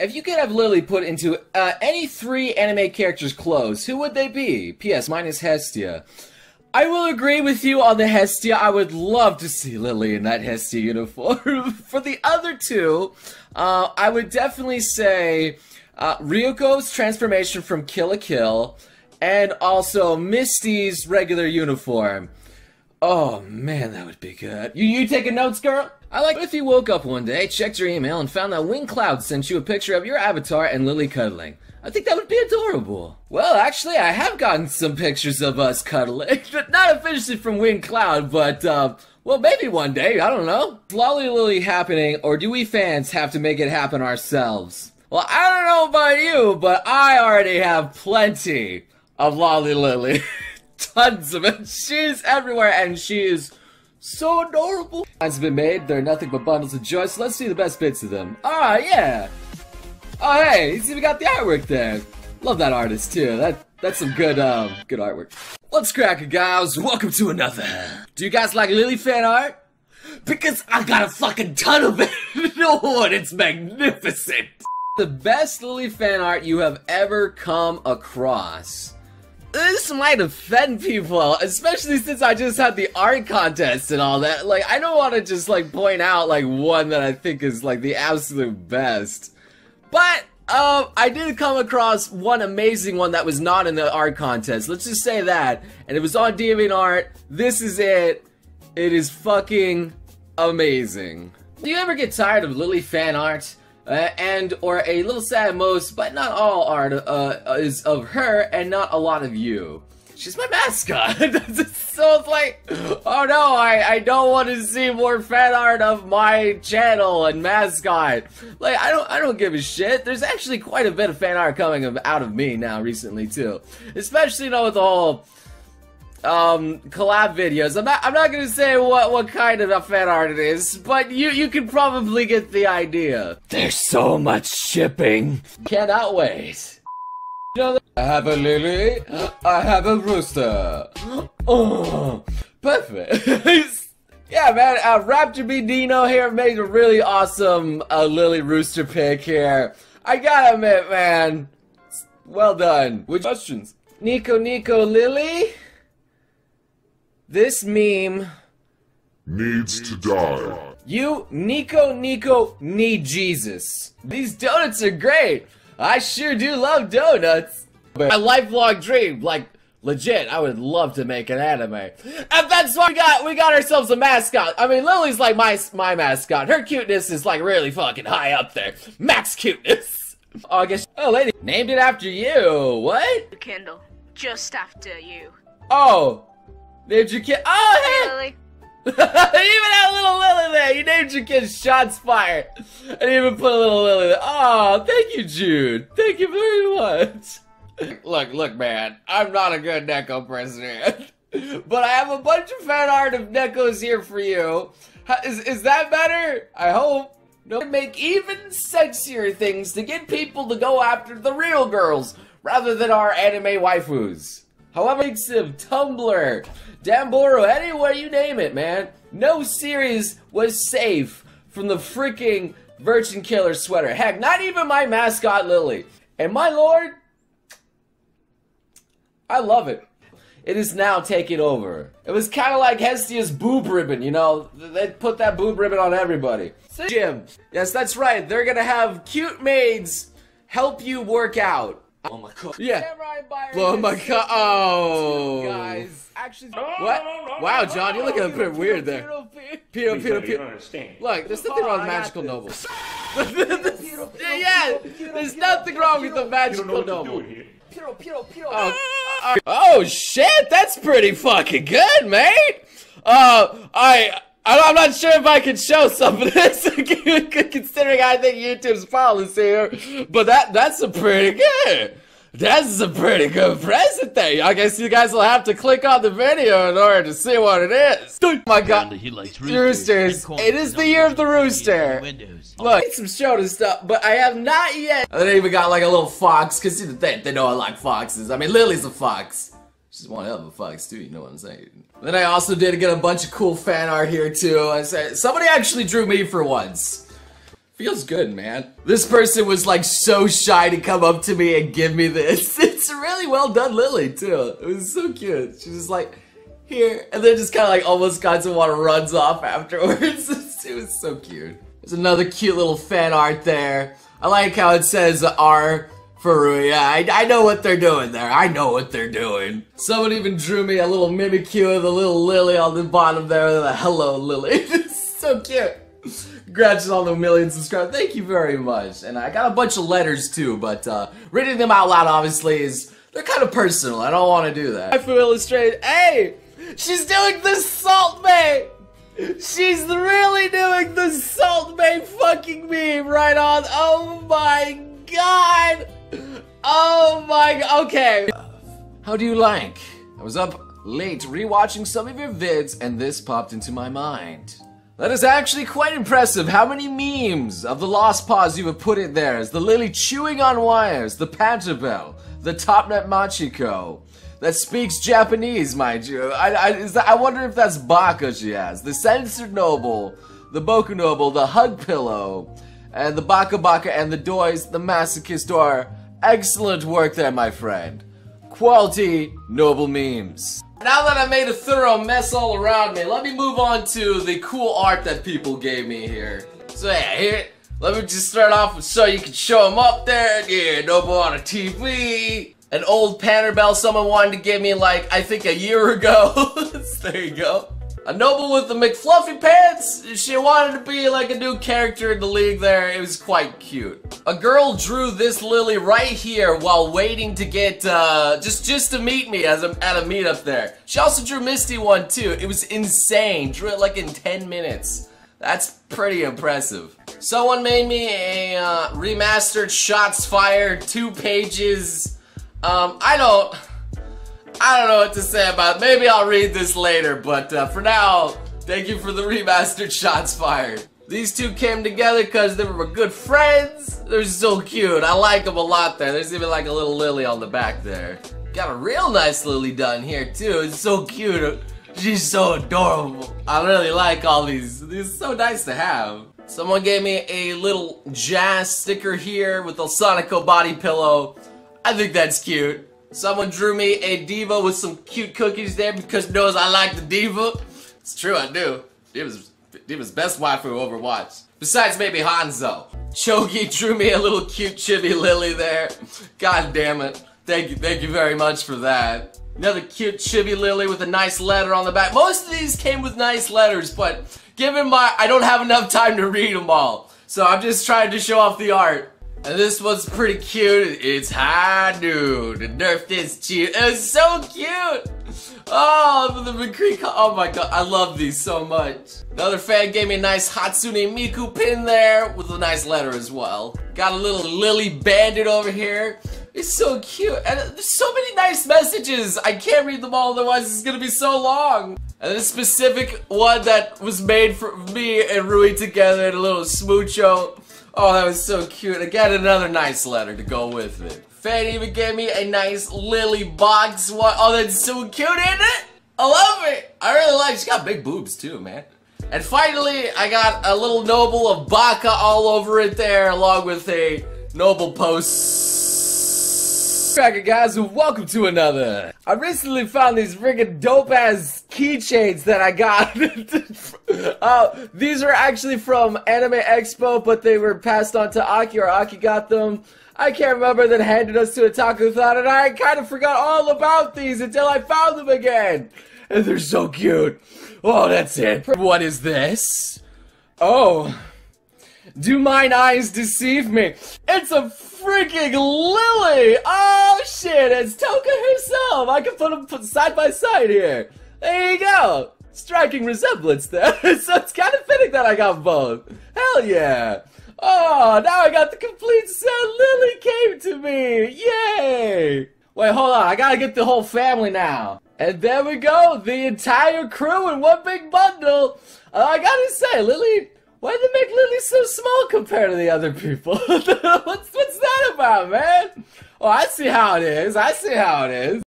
If you could have Lily put into uh, any three anime characters' clothes, who would they be? P.S. Minus Hestia. I will agree with you on the Hestia. I would love to see Lily in that Hestia uniform. For the other two, uh, I would definitely say uh, Ryuko's transformation from Kill la Kill and also Misty's regular uniform. Oh man, that would be good. You you taking notes, girl? I like if you woke up one day, checked your email, and found that Wing Cloud sent you a picture of your avatar and Lily cuddling. I think that would be adorable. Well, actually, I have gotten some pictures of us cuddling. but Not officially from Wing Cloud, but, uh, well, maybe one day, I don't know. Is Lolly Lily happening, or do we fans have to make it happen ourselves? Well, I don't know about you, but I already have plenty of Lolly Lily. Tons of it. She's everywhere, and she is so adorable. Designs have been made. They're nothing but bundles of joy, so let's see the best bits of them. Ah, yeah. Oh, hey, see we got the artwork there. Love that artist, too. That That's some good, um, good artwork. What's cracking, guys? Welcome to another. Do you guys like Lily fan art? Because I got a fucking ton of it. no, and it's magnificent. The best Lily fan art you have ever come across. This might offend people, especially since I just had the art contest and all that. Like, I don't want to just, like, point out, like, one that I think is, like, the absolute best. But, uh, I did come across one amazing one that was not in the art contest. Let's just say that. And it was on DeviantArt. This is it. It is fucking amazing. Do you ever get tired of Lily fan art? Uh, and or a little sad most, but not all art uh, is of her and not a lot of you. She's my mascot. so it's like, oh no, I, I don't want to see more fan art of my channel and mascot. Like I don't I don't give a shit. There's actually quite a bit of fan art coming out of me now recently too, especially you know with the whole um, collab videos. I'm not, I'm not gonna say what, what kind of a fan art it is, but you, you can probably get the idea. There's so much shipping. Cannot wait. You know, I have a lily, I have a rooster. Oh, perfect. yeah, man, uh, Raptor B Dino here made a really awesome uh, lily rooster pick here. I gotta admit, man, well done. Which questions? Nico Nico Lily? This meme needs to die. You, Nico, Nico, need Jesus. These donuts are great. I sure do love donuts. My lifelong dream, like legit, I would love to make an anime. And that's why we got we got ourselves a mascot. I mean, Lily's like my my mascot. Her cuteness is like really fucking high up there. Max cuteness. August. Oh, lady, named it after you. What? Kindle, just after you. Oh, Named your kid. Oh, hey! Even that little Lily there. You named your kid Shots Fired. And even put a little Lily there. Oh, thank you, Jude. Thank you very much. look, look, man. I'm not a good Neko president. but I have a bunch of fan art of Nekos here for you. Is, is that better? I hope. No, make even sexier things to get people to go after the real girls rather than our anime waifus. However, makes of Tumblr, Danbooru, anywhere you name it, man. No series was safe from the freaking Virgin Killer sweater. Heck, not even my mascot Lily. And my lord, I love it. It is now taking over. It was kind of like Hestia's boob ribbon, you know? They put that boob ribbon on everybody. Jim, yes, that's right. They're gonna have cute maids help you work out. Oh my god. Yeah. Oh my god. Oh. Guys, actually. What? Wow, John, you're looking a bit weird there. Peter, Peter, Peter. Look, there's nothing wrong with magical nobles. yeah, there's nothing wrong with the magical noble. Oh, oh shit, that's pretty fucking good, mate. Uh, I. I'm not sure if I can show some of this, considering I think YouTube's policy here, but that that's a pretty good. That's a pretty good present there. I guess you guys will have to click on the video in order to see what it is. Oh my god. He likes roosters. It is the year of the rooster. Look, need some show to stuff, but I have not yet. I even got like a little fox, cause see the thing, they know I like foxes. I mean, Lily's a fox. She's one hell of a fox too, you know what I'm saying? Then I also did get a bunch of cool fan art here too. I said somebody actually drew me for once. Feels good, man. This person was like so shy to come up to me and give me this. It's really well done, Lily, too. It was so cute. She was like, here, and then just kind of like almost got to runs off afterwards. it was so cute. There's another cute little fan art there. I like how it says R for Rui. Yeah, I, I know what they're doing there. I know what they're doing. Someone even drew me a little Mimikyu of the little Lily on the bottom there. The hello Lily. It's so cute. Congrats on the million subscribers. Thank you very much. And I got a bunch of letters too, but uh, reading them out loud obviously is they're kind of personal. I don't want to do that. I feel illustrated. Hey, she's doing the Salt Bae. She's really doing the Salt Bae fucking meme right on. Oh my god. Oh my god. Okay. How do you like? I was up late rewatching some of your vids and this popped into my mind. That is actually quite impressive how many memes of the Lost Pause you have put in there. Is the Lily chewing on wires, the Pantabel, the Topnet Machiko, that speaks Japanese, mind you. I, I, that, I wonder if that's Baka she has. The Censored Noble, the Boku Noble, the Hug Pillow, and the Baka Baka and the Doys, the Masochist Door. Excellent work there, my friend. Quality, noble memes. Now that I made a thorough mess all around me, let me move on to the cool art that people gave me here. So yeah, here, let me just start off with so you can show them up there. Yeah, Noble on a TV. An old Panterbell someone wanted to give me like, I think a year ago. there you go. A noble with the McFluffy pants. She wanted to be like a new character in the league there. It was quite cute. A girl drew this lily right here while waiting to get, uh, just, just to meet me as a, at a meetup there. She also drew Misty one too. It was insane. Drew it like in 10 minutes. That's pretty impressive. Someone made me a uh, remastered Shots Fired, two pages. Um, I don't... I don't know what to say about it. Maybe I'll read this later, but uh, for now, thank you for the remastered shots fired. These two came together because they were good friends. They're so cute. I like them a lot there. There's even like a little lily on the back there. Got a real nice lily done here too. It's so cute. She's so adorable. I really like all these. These are so nice to have. Someone gave me a little jazz sticker here with a Sonico body pillow. I think that's cute. Someone drew me a D.Va with some cute cookies there because knows I like the D.Va. It's true, I do. D.Va's, D.Va's best waifu Overwatch. Besides maybe Hanzo. Chogi drew me a little cute chibi lily there. God damn it. Thank you, thank you very much for that. Another cute chibi lily with a nice letter on the back. Most of these came with nice letters, but given my, I don't have enough time to read them all. So I'm just trying to show off the art. And this one's pretty cute. It's high dude. Nerf this cute. It's so cute. Oh, the McCree. Oh my god, I love these so much. Another fan gave me a nice Hatsune Miku pin there with a nice letter as well. Got a little Lily Bandit over here. It's so cute. And there's so many nice messages. I can't read them all, otherwise it's gonna be so long. And this specific one that was made for me and Rui together, in a little smoocho. Oh, that was so cute. I got another nice letter to go with it. Fan even gave me a nice lily box. What? Oh, that's so cute, isn't it? I love it. I really like it. She's got big boobs too, man. And finally, I got a little noble of Baka all over it there, along with a noble post Cracker guys, welcome to another. I recently found these friggin' dope ass keychains that I got. uh, these are actually from Anime Expo, but they were passed on to Aki, or Aki got them. I can't remember that handed us to a Taco Thon, and I kind of forgot all about these until I found them again. And they're so cute. Oh, that's it. What is this? Oh. Do mine eyes deceive me? It's a freaking Lily! Oh shit, it's Toka herself! I can put them side by side here. There you go! Striking resemblance there. so it's kind of fitting that I got both. Hell yeah! Oh, now I got the complete set. Lily came to me! Yay! Wait, hold on. I gotta get the whole family now. And there we go. The entire crew in one big bundle. Uh, I gotta say, Lily, why they make Lily so small compared to the other people? what's, what's that about, man? Oh, I see how it is. I see how it is.